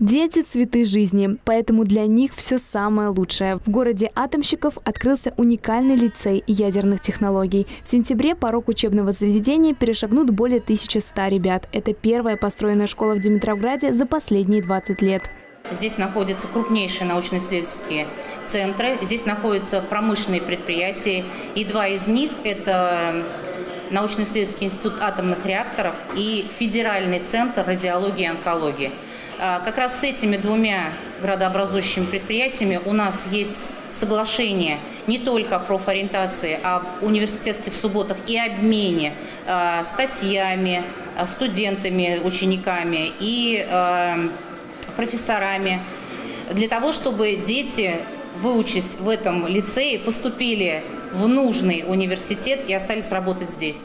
Дети – цветы жизни, поэтому для них все самое лучшее. В городе Атомщиков открылся уникальный лицей ядерных технологий. В сентябре порог учебного заведения перешагнут более 1100 ребят. Это первая построенная школа в Димитровграде за последние 20 лет. Здесь находятся крупнейшие научно-исследовательские центры, здесь находятся промышленные предприятия, и два из них – это научно-исследовательский институт атомных реакторов и Федеральный центр радиологии и онкологии – а, как раз с этими двумя градообразующими предприятиями у нас есть соглашение не только о профориентации, а об университетских субботах и обмене э, статьями, студентами, учениками и профессорами. Для того, чтобы дети, выучись в этом лицее, поступили в нужный университет и остались работать здесь.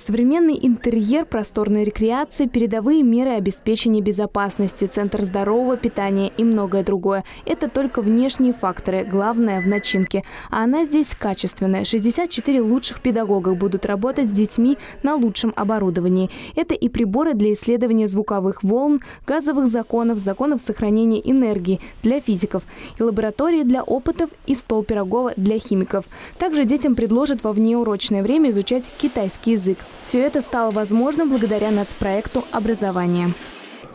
Современный интерьер, просторная рекреация, передовые меры обеспечения безопасности, центр здорового питания и многое другое. Это только внешние факторы, главное в начинке. А она здесь качественная. 64 лучших педагога будут работать с детьми на лучшем оборудовании. Это и приборы для исследования звуковых волн, газовых законов, законов сохранения энергии для физиков, и лаборатории для опытов и стол Пирогова для химиков. Также детям предложат во внеурочное время изучать китайский язык. Все это стало возможным благодаря нацпроекту образования.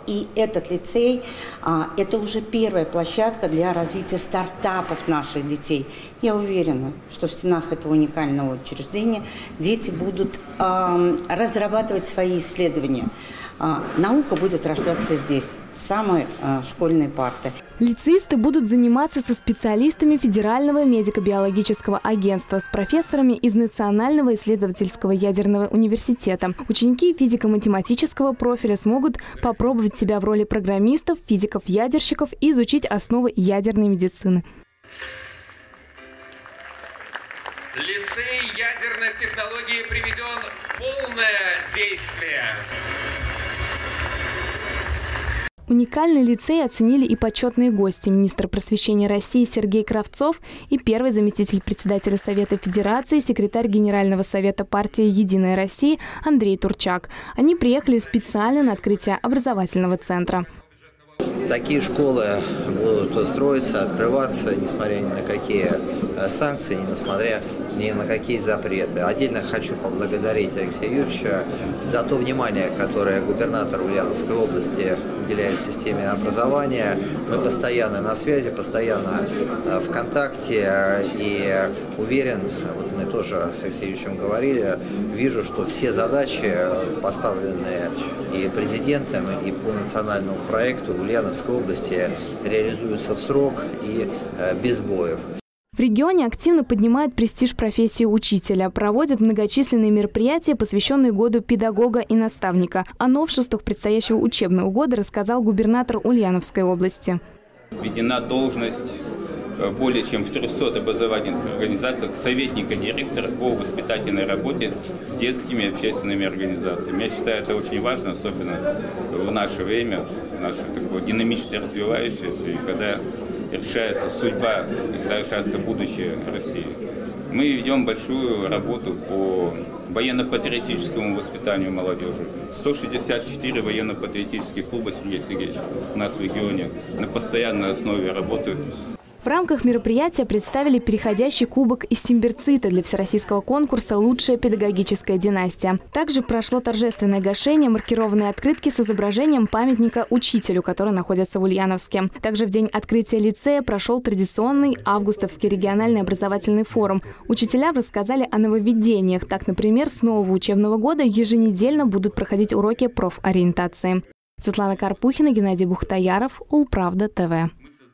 И этот лицей а, – это уже первая площадка для развития стартапов наших детей. Я уверена, что в стенах этого уникального учреждения дети будут а, разрабатывать свои исследования. А, наука будет рождаться здесь, с самой а, школьной парты. Лицеисты будут заниматься со специалистами Федерального медико-биологического агентства, с профессорами из Национального исследовательского ядерного университета. Ученики физико-математического профиля смогут попробовать себя в роли программистов, физиков-ядерщиков и изучить основы ядерной медицины. Лицей ядерных технологий приведен в полное действие. Уникальный лицей оценили и почетные гости. Министр просвещения России Сергей Кравцов и первый заместитель председателя Совета Федерации, секретарь Генерального совета партии «Единая Россия» Андрей Турчак. Они приехали специально на открытие образовательного центра. Такие школы будут строиться, открываться, несмотря ни на какие э, санкции, несмотря ни на какие запреты. Отдельно хочу поблагодарить Алексея Юрьевича за то внимание, которое губернатор Ульяновской области уделяет системе образования. Мы постоянно на связи, постоянно э, в контакте и уверен, вот мы тоже с Алексеевичем говорили, вижу, что все задачи, поставленные и президентом, и по национальному проекту в Ульяновской области реализуются в срок и э, без боев. В регионе активно поднимают престиж профессии учителя, проводят многочисленные мероприятия, посвященные году педагога и наставника. О новшествах предстоящего учебного года рассказал губернатор Ульяновской области. Введена должность более чем в 300 образовательных организациях советника директора по воспитательной работе с детскими общественными организациями. Я считаю, это очень важно, особенно в наше время, в наше такое динамично развивающееся, и когда решается судьба, когда решается будущее России. Мы ведем большую работу по военно-патриотическому воспитанию молодежи. 164 военно-патриотических клуба, Сергей Сергеевич, у нас в регионе на постоянной основе работают. В рамках мероприятия представили переходящий кубок из симбирцита для всероссийского конкурса «Лучшая педагогическая династия». Также прошло торжественное гашение маркированной открытки с изображением памятника учителю, который находится в Ульяновске. Также в день открытия лицея прошел традиционный августовский региональный образовательный форум. Учителя рассказали о нововведениях. Так, например, с нового учебного года еженедельно будут проходить уроки профориентации. Светлана Карпухина, Геннадий Бухтаяров, Улправда ТВ.